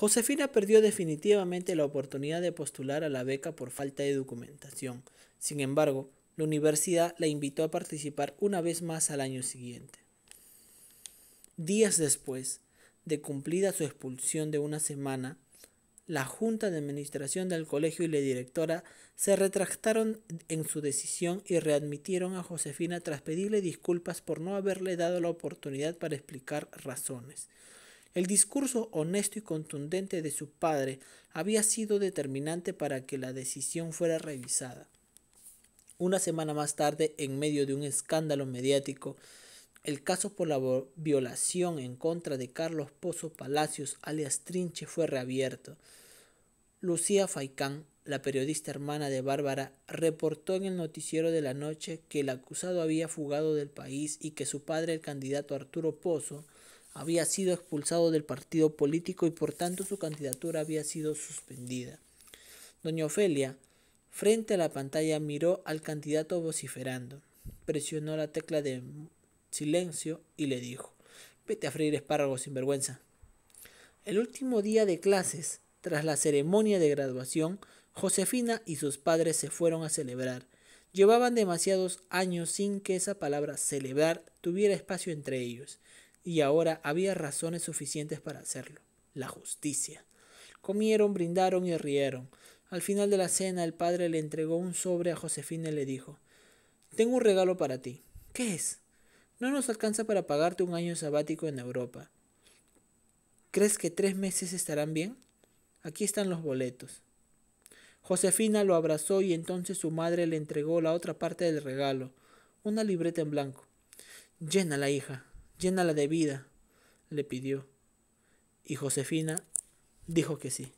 Josefina perdió definitivamente la oportunidad de postular a la beca por falta de documentación. Sin embargo, la universidad la invitó a participar una vez más al año siguiente. Días después de cumplida su expulsión de una semana, la junta de administración del colegio y la directora se retractaron en su decisión y readmitieron a Josefina tras pedirle disculpas por no haberle dado la oportunidad para explicar razones. El discurso honesto y contundente de su padre había sido determinante para que la decisión fuera revisada. Una semana más tarde, en medio de un escándalo mediático, el caso por la violación en contra de Carlos Pozo Palacios, alias Trinche, fue reabierto. Lucía Faicán, la periodista hermana de Bárbara, reportó en el noticiero de la noche que el acusado había fugado del país y que su padre, el candidato Arturo Pozo, había sido expulsado del partido político y por tanto su candidatura había sido suspendida. Doña Ofelia, frente a la pantalla, miró al candidato vociferando, presionó la tecla de silencio y le dijo, vete a freír espárragos sin vergüenza. El último día de clases, tras la ceremonia de graduación, Josefina y sus padres se fueron a celebrar. Llevaban demasiados años sin que esa palabra celebrar tuviera espacio entre ellos y ahora había razones suficientes para hacerlo. La justicia. Comieron, brindaron y rieron. Al final de la cena el padre le entregó un sobre a Josefina y le dijo Tengo un regalo para ti. ¿Qué es? No nos alcanza para pagarte un año sabático en Europa. ¿Crees que tres meses estarán bien? Aquí están los boletos. Josefina lo abrazó y entonces su madre le entregó la otra parte del regalo, una libreta en blanco. Llénala, hija, llénala de vida, le pidió. Y Josefina dijo que sí.